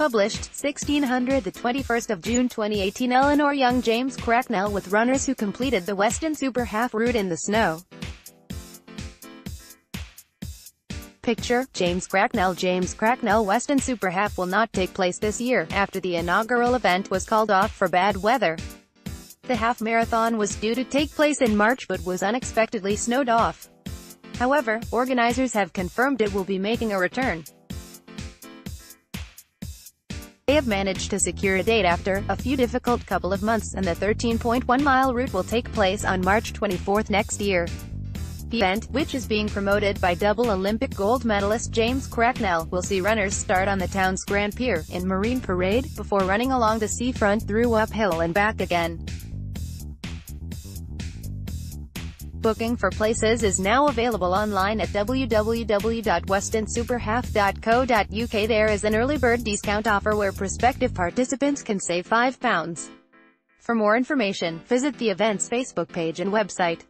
Published, 1600 the 21st of June 2018 Eleanor Young James Cracknell with runners who completed the Weston Super Half route in the snow. Picture, James Cracknell James Cracknell Weston Super Half will not take place this year, after the inaugural event was called off for bad weather. The half marathon was due to take place in March but was unexpectedly snowed off. However, organizers have confirmed it will be making a return. Have managed to secure a date after a few difficult couple of months and the 13.1-mile route will take place on March 24 next year. The event, which is being promoted by double Olympic gold medalist James Cracknell, will see runners start on the town's Grand Pier, in Marine Parade, before running along the seafront through uphill and back again. Booking for places is now available online at www.westonsuperhalf.co.uk. There is an early bird discount offer where prospective participants can save £5. For more information, visit the event's Facebook page and website.